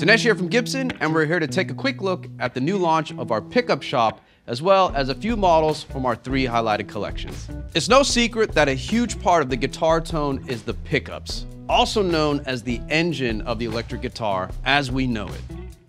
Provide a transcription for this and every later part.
Dinesh here from Gibson, and we're here to take a quick look at the new launch of our pickup shop, as well as a few models from our three highlighted collections. It's no secret that a huge part of the guitar tone is the pickups, also known as the engine of the electric guitar as we know it.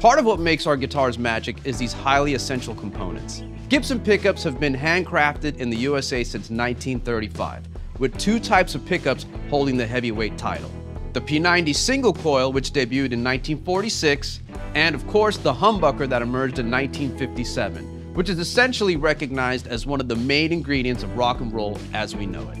Part of what makes our guitars magic is these highly essential components. Gibson pickups have been handcrafted in the USA since 1935, with two types of pickups holding the heavyweight title the P90 single coil, which debuted in 1946, and of course the humbucker that emerged in 1957, which is essentially recognized as one of the main ingredients of rock and roll as we know it.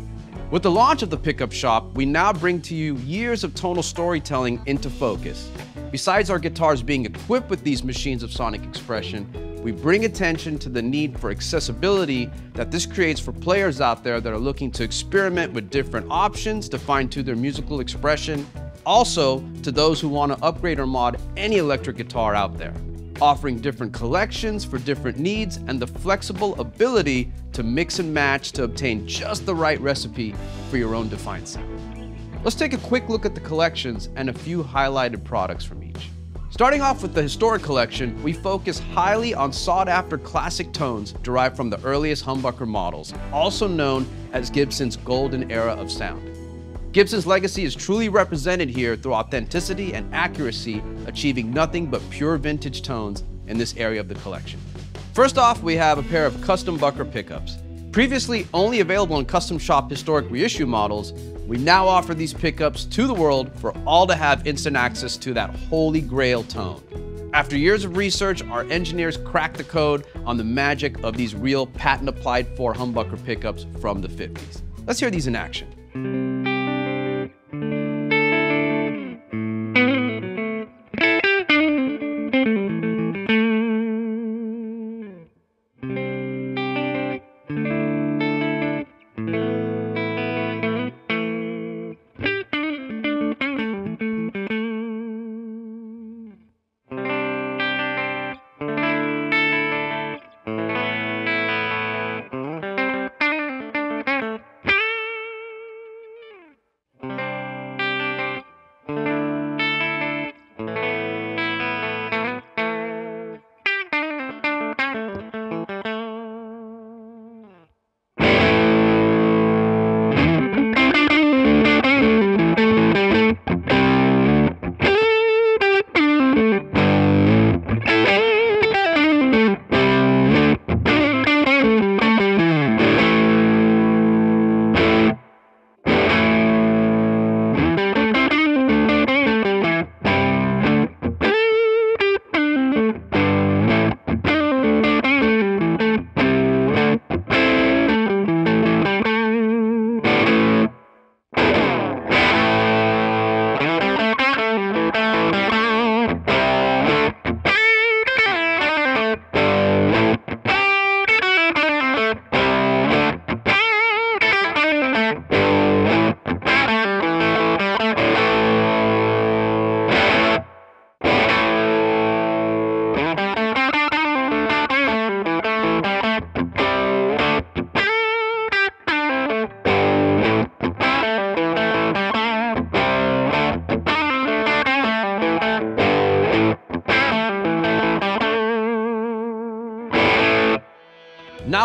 With the launch of the pickup shop, we now bring to you years of tonal storytelling into focus. Besides our guitars being equipped with these machines of sonic expression, we bring attention to the need for accessibility that this creates for players out there that are looking to experiment with different options to fine tune their musical expression. Also, to those who want to upgrade or mod any electric guitar out there, offering different collections for different needs and the flexible ability to mix and match to obtain just the right recipe for your own defined sound. Let's take a quick look at the collections and a few highlighted products from each. Starting off with the historic collection, we focus highly on sought-after classic tones derived from the earliest humbucker models, also known as Gibson's golden era of sound. Gibson's legacy is truly represented here through authenticity and accuracy, achieving nothing but pure vintage tones in this area of the collection. First off, we have a pair of Custombucker pickups. Previously only available in custom shop historic reissue models, we now offer these pickups to the world for all to have instant access to that holy grail tone. After years of research, our engineers cracked the code on the magic of these real patent applied for humbucker pickups from the 50s. Let's hear these in action.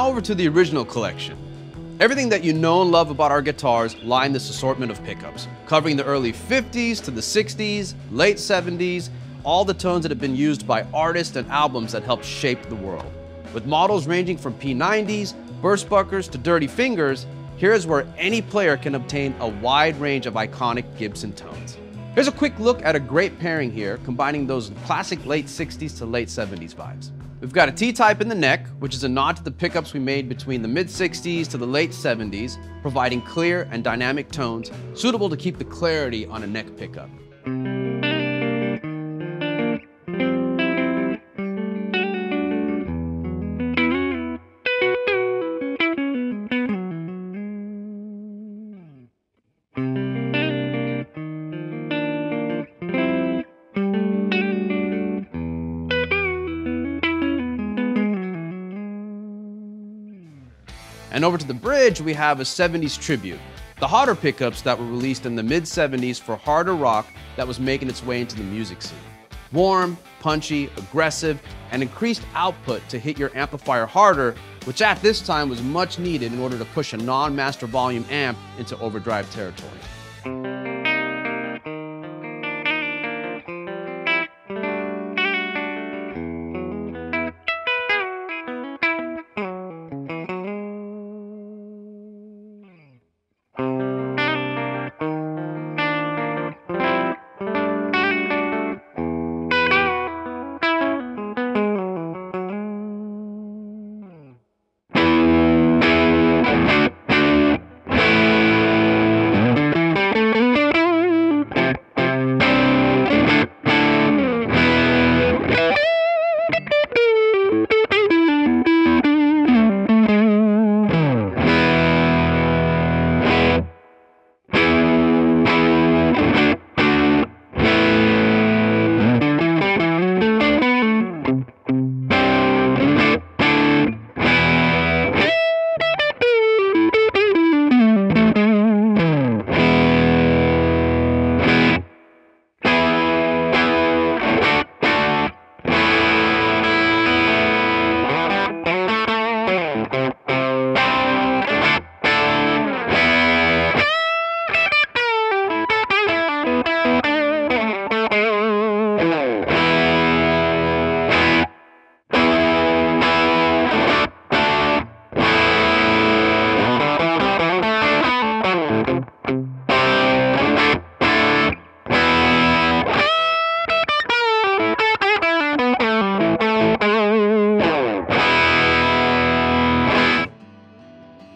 Now over to the original collection. Everything that you know and love about our guitars line this assortment of pickups, covering the early 50s to the 60s, late 70s, all the tones that have been used by artists and albums that helped shape the world. With models ranging from P90s, Burst burstbuckers to dirty fingers, here's where any player can obtain a wide range of iconic Gibson tones. Here's a quick look at a great pairing here, combining those classic late 60s to late 70s vibes. We've got a T-type in the neck, which is a nod to the pickups we made between the mid-60s to the late 70s, providing clear and dynamic tones suitable to keep the clarity on a neck pickup. And over to the bridge, we have a 70s tribute. The hotter pickups that were released in the mid 70s for harder rock that was making its way into the music scene. Warm, punchy, aggressive, and increased output to hit your amplifier harder, which at this time was much needed in order to push a non master volume amp into overdrive territory.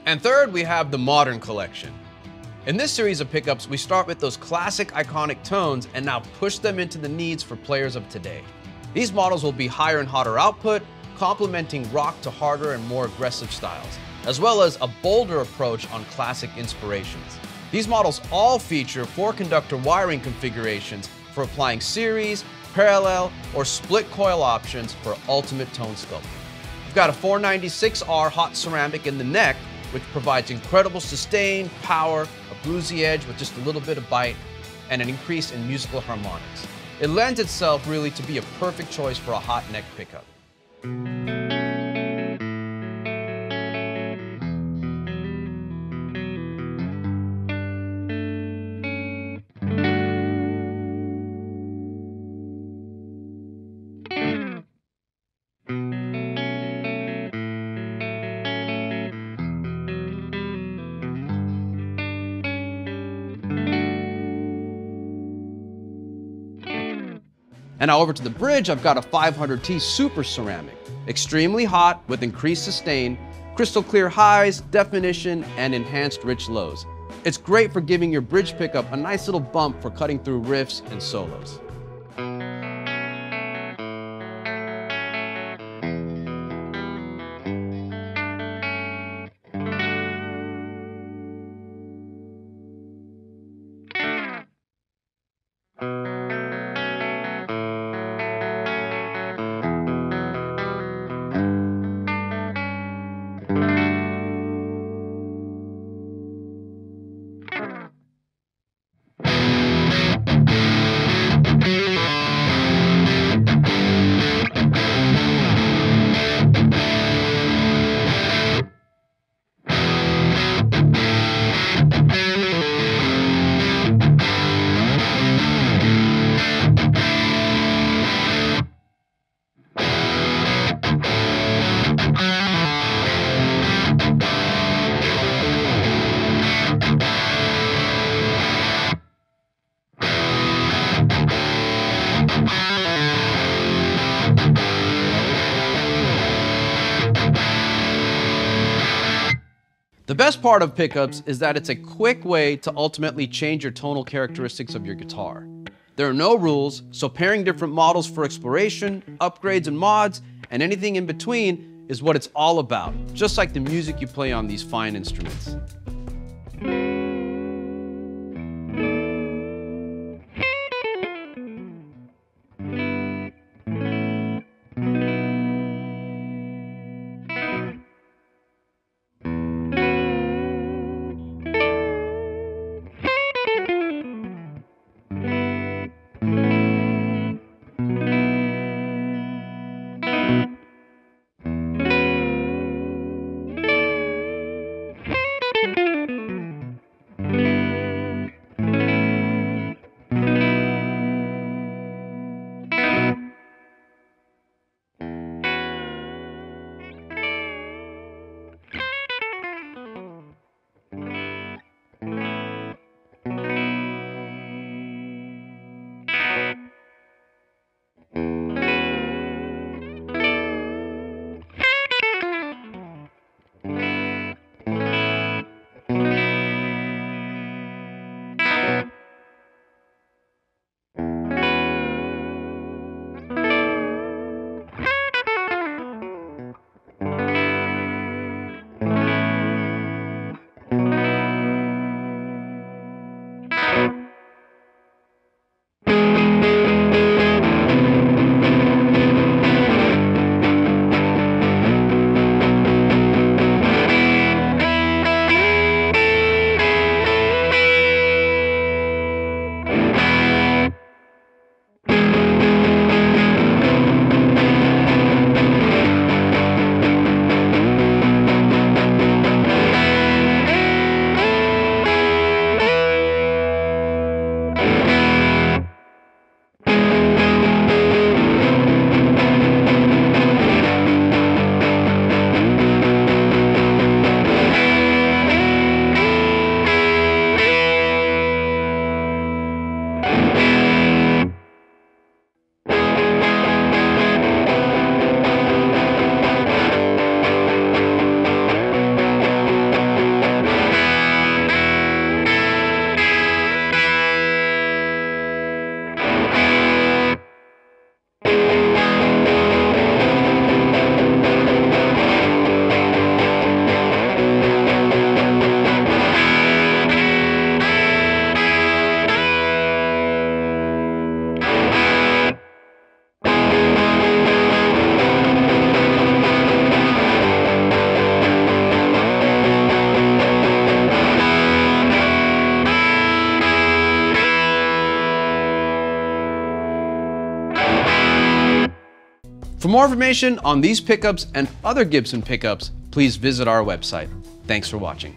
And third, we have the Modern Collection. In this series of pickups, we start with those classic iconic tones and now push them into the needs for players of today. These models will be higher and hotter output, complementing rock to harder and more aggressive styles, as well as a bolder approach on classic inspirations. These models all feature four conductor wiring configurations for applying series, parallel, or split coil options for ultimate tone sculpting. We've got a 496R hot ceramic in the neck which provides incredible sustain, power, a bluesy edge with just a little bit of bite, and an increase in musical harmonics. It lends itself really to be a perfect choice for a hot neck pickup. And now over to the bridge, I've got a 500T Super Ceramic. Extremely hot with increased sustain, crystal clear highs, definition, and enhanced rich lows. It's great for giving your bridge pickup a nice little bump for cutting through riffs and solos. The best part of pickups is that it's a quick way to ultimately change your tonal characteristics of your guitar. There are no rules, so pairing different models for exploration, upgrades and mods, and anything in between is what it's all about, just like the music you play on these fine instruments. More information on these pickups and other Gibson pickups, please visit our website. Thanks for watching.